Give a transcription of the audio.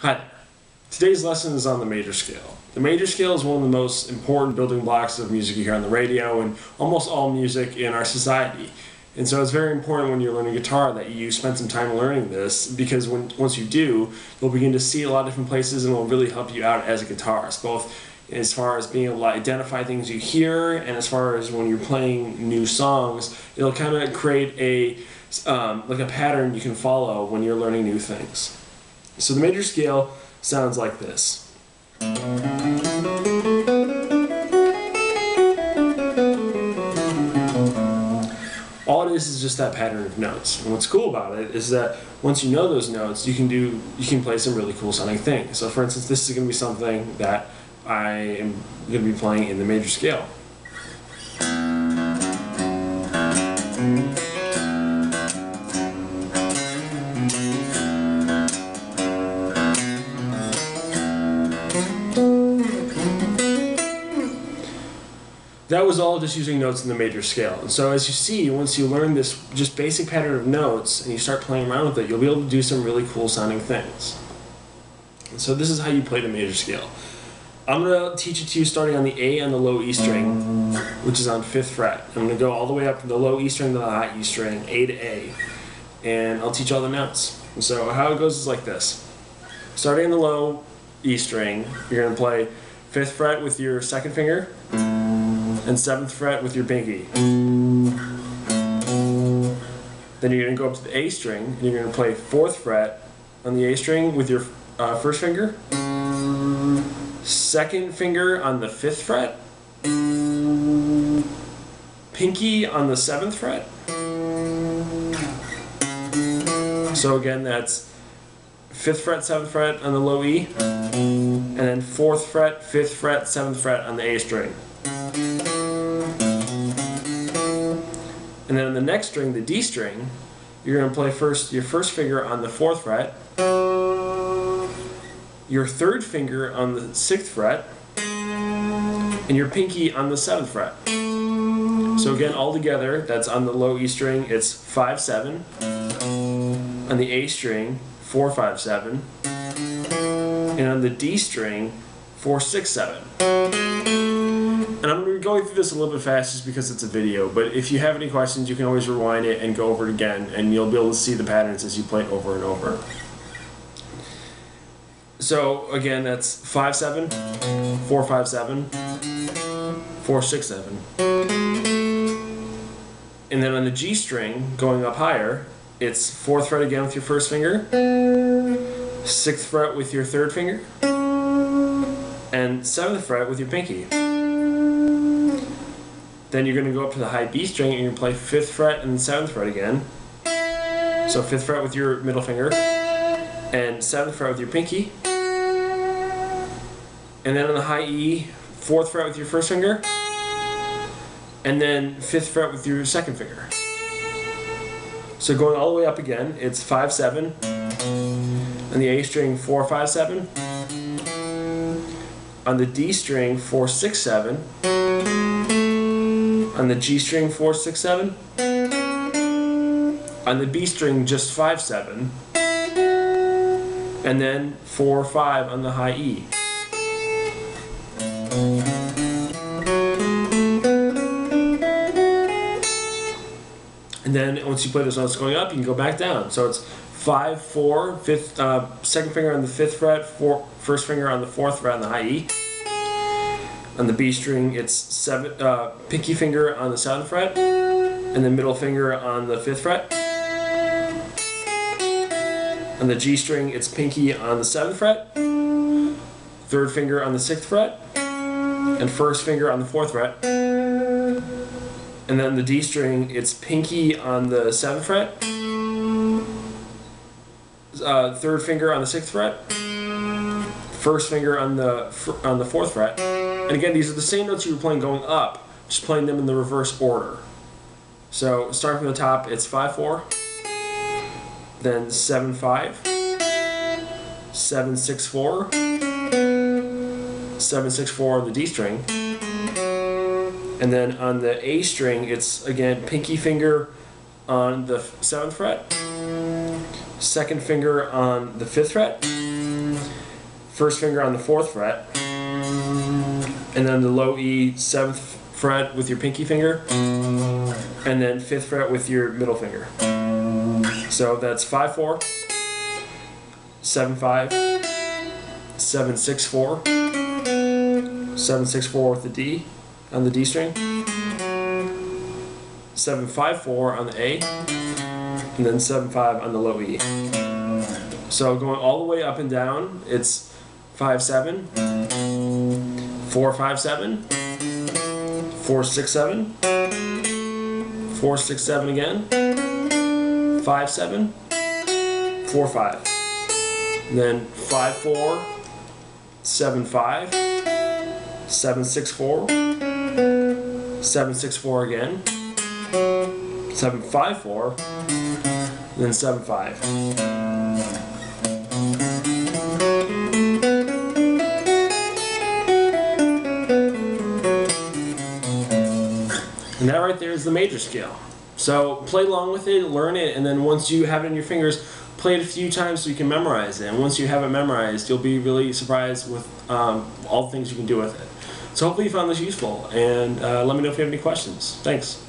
Hi. Today's lesson is on the major scale. The major scale is one of the most important building blocks of music you hear on the radio and almost all music in our society. And so it's very important when you're learning guitar that you spend some time learning this because when once you do, you'll begin to see a lot of different places and it will really help you out as a guitarist, both as far as being able to identify things you hear and as far as when you're playing new songs, it'll kind of create a um, like a pattern you can follow when you're learning new things. So the major scale sounds like this. All it is is just that pattern of notes. And what's cool about it is that once you know those notes, you can do you can play some really cool sounding things. So for instance, this is going to be something that I am going to be playing in the major scale. That was all just using notes in the major scale. And so as you see, once you learn this just basic pattern of notes and you start playing around with it, you'll be able to do some really cool sounding things. And so this is how you play the major scale. I'm going to teach it to you starting on the A on the low E string, which is on 5th fret. I'm going to go all the way up from the low E string to the high E string, A to A. And I'll teach all the notes. And so how it goes is like this. Starting on the low E string, you're going to play 5th fret with your second finger, and 7th fret with your pinky. Then you're going to go up to the A string, and you're going to play 4th fret on the A string with your uh, first finger, second finger on the 5th fret, pinky on the 7th fret. So again, that's 5th fret, 7th fret on the low E, and then 4th fret, 5th fret, 7th fret on the A string. And then on the next string, the D string, you're going to play first your first finger on the fourth fret, your third finger on the sixth fret, and your pinky on the seventh fret. So again, all together, that's on the low E string, it's 5 7. On the A string, 4 5 7. And on the D string, 4 6 7. Going through this a little bit fast just because it's a video, but if you have any questions, you can always rewind it and go over it again, and you'll be able to see the patterns as you play it over and over. So again, that's 5 7, 4 5 7, 4 6 7. And then on the G string, going up higher, it's 4th fret again with your first finger, 6th fret with your third finger, and 7th fret with your pinky. Then you're going to go up to the high B string and you're going to play 5th fret and 7th fret again. So 5th fret with your middle finger and 7th fret with your pinky. And then on the high E, 4th fret with your first finger. And then 5th fret with your second finger. So going all the way up again, it's 5 7. On the A string, 4 5 7. On the D string, 4 6 7 on the G string 4 6 7 on the B string just 5 7 and then 4 5 on the high E. And then once you play those notes going up you can go back down. So it's 5 4 fifth uh, second finger on the 5th fret four, first finger on the 4th fret on the high E on the B string, it's seven, uh, pinky finger on the seventh fret, and the middle finger on the fifth fret. On the G string, it's pinky on the seventh fret, third finger on the sixth fret, and first finger on the fourth fret. And then the D string, it's pinky on the seventh fret, uh, third finger on the sixth fret, first finger on the on the fourth fret. And again, these are the same notes you were playing going up, just playing them in the reverse order. So starting from the top, it's 5-4, then 7-5, 7-6-4, 7-6-4 on the D string, and then on the A string, it's again pinky finger on the 7th fret, second finger on the 5th fret, first finger on the fourth fret, and then the low E seventh fret with your pinky finger, and then fifth fret with your middle finger. So that's five four, seven five, seven six four, seven six four with the D on the D string, seven five four on the A, and then seven five on the low E. So going all the way up and down, it's five seven, four five seven, four six seven, four six seven again, five seven, four five, and then five four, seven five, seven six four, seven six four again, seven five four, and then seven five. That right there is the major scale. So play along with it, learn it, and then once you have it in your fingers, play it a few times so you can memorize it. And once you have it memorized, you'll be really surprised with um, all the things you can do with it. So hopefully you found this useful, and uh, let me know if you have any questions. Thanks.